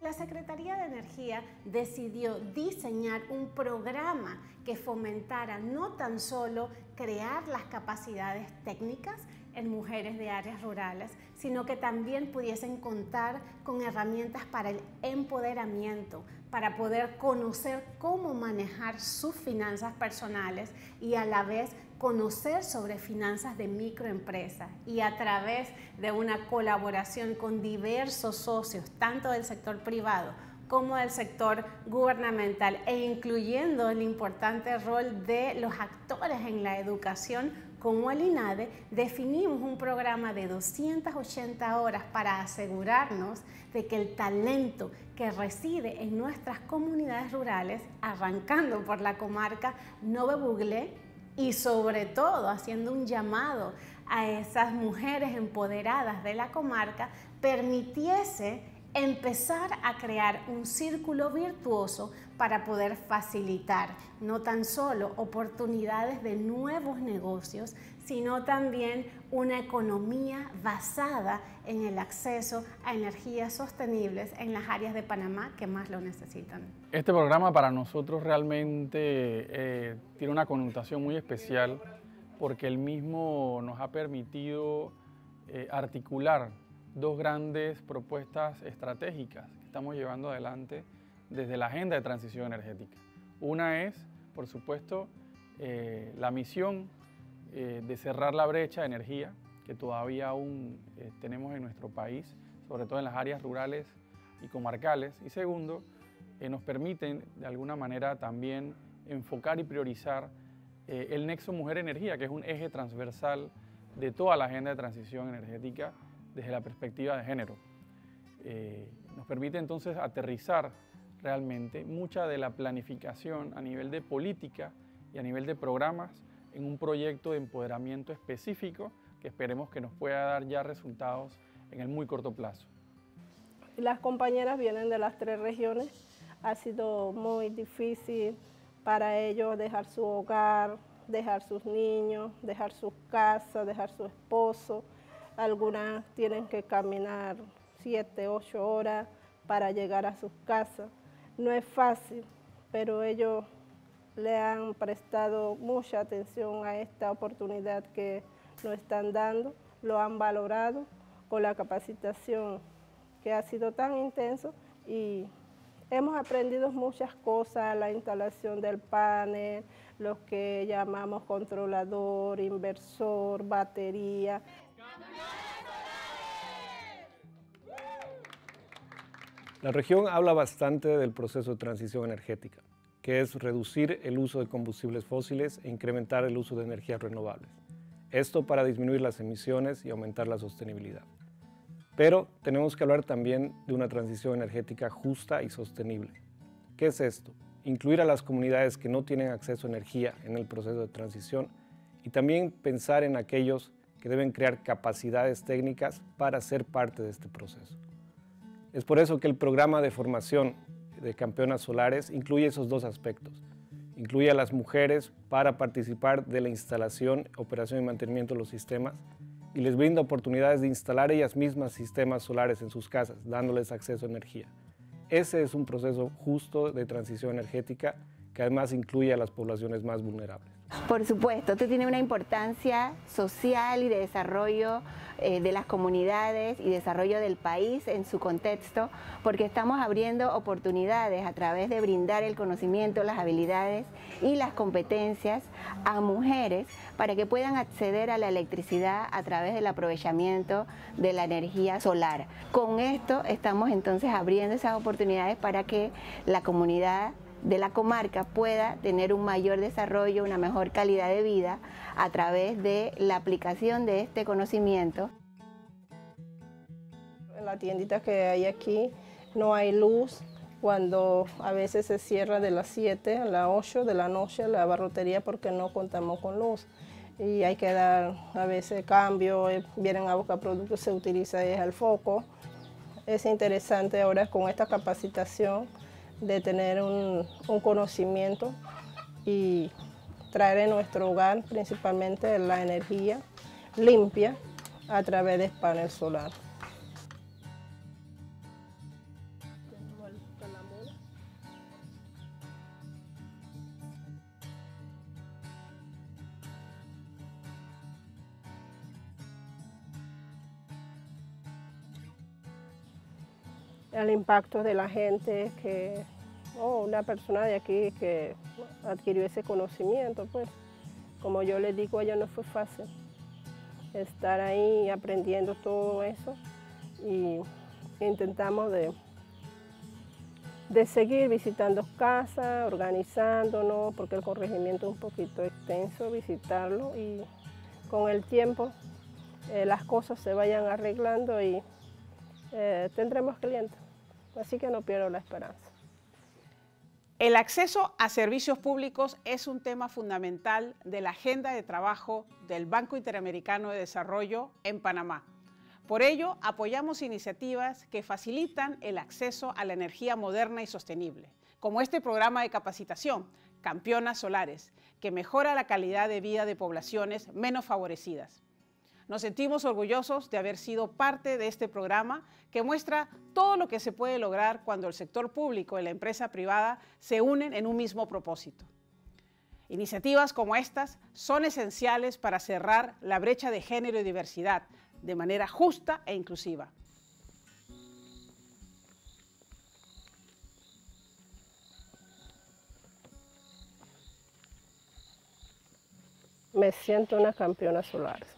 La Secretaría de Energía decidió diseñar un programa que fomentara no tan solo crear las capacidades técnicas en mujeres de áreas rurales, sino que también pudiesen contar con herramientas para el empoderamiento, para poder conocer cómo manejar sus finanzas personales y a la vez conocer sobre finanzas de microempresas y a través de una colaboración con diversos socios, tanto del sector privado como del sector gubernamental e incluyendo el importante rol de los actores en la educación como el INADE, definimos un programa de 280 horas para asegurarnos de que el talento que reside en nuestras comunidades rurales, arrancando por la comarca Nove Bugle y sobre todo haciendo un llamado a esas mujeres empoderadas de la comarca, permitiese empezar a crear un círculo virtuoso para poder facilitar no tan solo oportunidades de nuevos negocios, sino también una economía basada en el acceso a energías sostenibles en las áreas de Panamá que más lo necesitan. Este programa para nosotros realmente eh, tiene una connotación muy especial porque el mismo nos ha permitido eh, articular dos grandes propuestas estratégicas que estamos llevando adelante desde la agenda de transición energética. Una es, por supuesto, eh, la misión eh, de cerrar la brecha de energía que todavía aún eh, tenemos en nuestro país, sobre todo en las áreas rurales y comarcales. Y segundo, nos permiten de alguna manera también enfocar y priorizar el nexo mujer-energía, que es un eje transversal de toda la agenda de transición energética desde la perspectiva de género. Eh, nos permite entonces aterrizar realmente mucha de la planificación a nivel de política y a nivel de programas en un proyecto de empoderamiento específico que esperemos que nos pueda dar ya resultados en el muy corto plazo. Las compañeras vienen de las tres regiones. Ha sido muy difícil para ellos dejar su hogar, dejar sus niños, dejar su casa, dejar su esposo algunas tienen que caminar siete, ocho horas para llegar a sus casas. No es fácil, pero ellos le han prestado mucha atención a esta oportunidad que nos están dando, lo han valorado con la capacitación que ha sido tan intenso y hemos aprendido muchas cosas, la instalación del panel, lo que llamamos controlador, inversor, batería. La región habla bastante del proceso de transición energética, que es reducir el uso de combustibles fósiles e incrementar el uso de energías renovables. Esto para disminuir las emisiones y aumentar la sostenibilidad. Pero tenemos que hablar también de una transición energética justa y sostenible. ¿Qué es esto? Incluir a las comunidades que no tienen acceso a energía en el proceso de transición y también pensar en aquellos que deben crear capacidades técnicas para ser parte de este proceso. Es por eso que el programa de formación de campeonas solares incluye esos dos aspectos. Incluye a las mujeres para participar de la instalación, operación y mantenimiento de los sistemas y les brinda oportunidades de instalar ellas mismas sistemas solares en sus casas, dándoles acceso a energía. Ese es un proceso justo de transición energética que además incluye a las poblaciones más vulnerables. Por supuesto, esto tiene una importancia social y de desarrollo eh, de las comunidades y desarrollo del país en su contexto, porque estamos abriendo oportunidades a través de brindar el conocimiento, las habilidades y las competencias a mujeres para que puedan acceder a la electricidad a través del aprovechamiento de la energía solar. Con esto estamos entonces abriendo esas oportunidades para que la comunidad de la comarca pueda tener un mayor desarrollo, una mejor calidad de vida a través de la aplicación de este conocimiento. En la tiendita que hay aquí no hay luz, cuando a veces se cierra de las 7 a las 8 de la noche la barrotería porque no contamos con luz y hay que dar a veces cambio, eh, vienen a buscar productos, se utiliza el foco. Es interesante ahora con esta capacitación de tener un, conocimiento y traer en nuestro hogar principalmente la energía limpia a través de panel solar. El impacto de la gente que, oh, una persona de aquí que adquirió ese conocimiento, pues, como yo les digo, a ellos no fue fácil estar ahí aprendiendo todo eso y intentamos de, de seguir visitando casas, organizándonos, porque el corregimiento es un poquito extenso, visitarlo y con el tiempo eh, las cosas se vayan arreglando y eh, tendremos clientes. Así que no pierdo la esperanza. El acceso a servicios públicos es un tema fundamental de la agenda de trabajo del Banco Interamericano de Desarrollo en Panamá. Por ello, apoyamos iniciativas que facilitan el acceso a la energía moderna y sostenible, como este programa de capacitación, Campeonas Solares, que mejora la calidad de vida de poblaciones menos favorecidas. Nos sentimos orgullosos de haber sido parte de este programa que muestra todo lo que se puede lograr cuando el sector público y la empresa privada se unen en un mismo propósito. Iniciativas como estas son esenciales para cerrar la brecha de género y diversidad, de manera justa e inclusiva. Me siento una campeona solar.